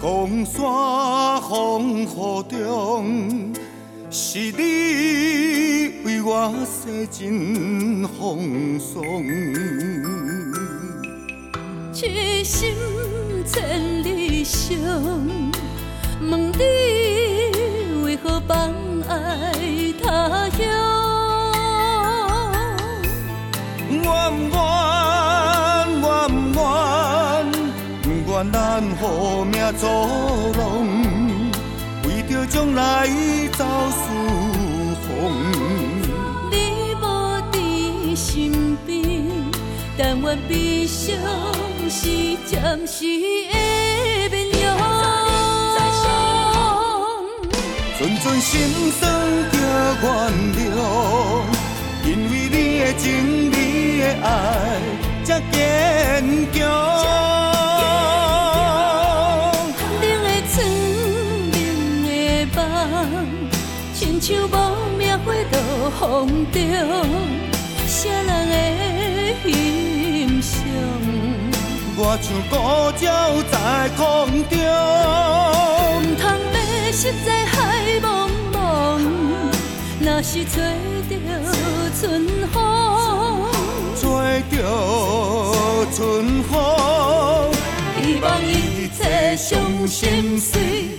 山风雨中，是你为我洗尽风霜。痴心千里相，问你咱好命作弄，为着将来走四方。你无伫身边，但愿悲伤是暂时的面容。阵阵心酸着原谅，因为你的情，你的爱，才坚像无名火在风中，谁人的欣赏？我像孤鸟在空中，唔通要实在海茫茫，若是找着春风，找着春风，希望一切伤心随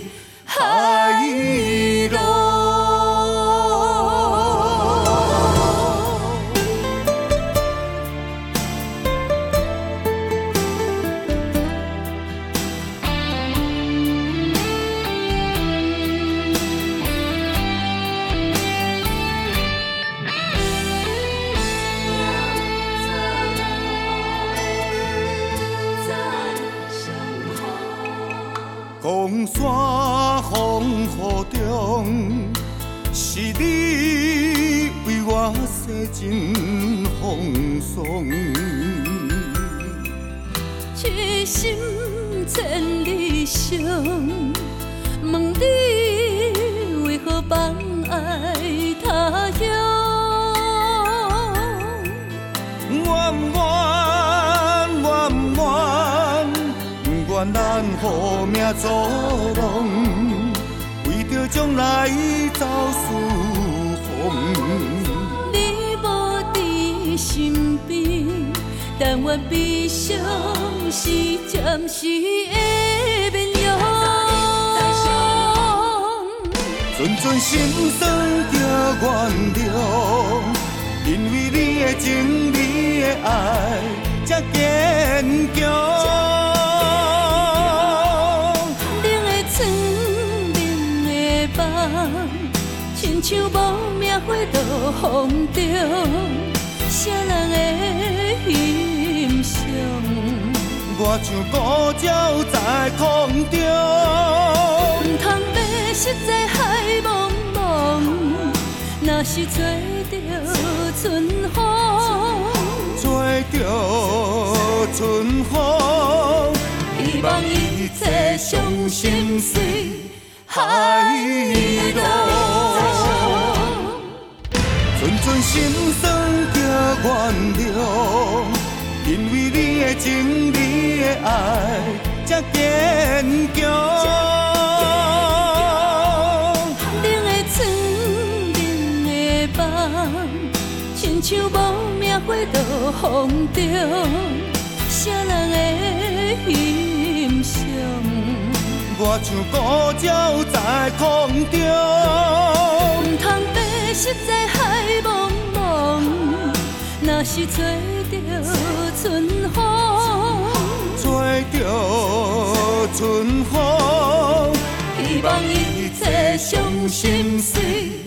江山风雨中，是你为我洗尽风霜。痴心千里相，问你为何放爱他乡？我不愿咱互命作弄，为着将来走四方。你无伫身边，但愿悲伤是暂时的面容。阵阵心酸着原谅，因为你的情，你的爱，才风中，谁人的欣赏？我像孤鸟在空中，唔通要实在海茫茫，若是找着春风，找着春风，希望一切伤心随海浪。阵阵心酸着原谅，因为你的情，你的爱，才坚强。冷的床，冷的梦，亲像无名火在风中，谁人的欣赏？我像孤鸟在空中，实在海茫茫，若是找着春风，找着春风，希望一切伤心随海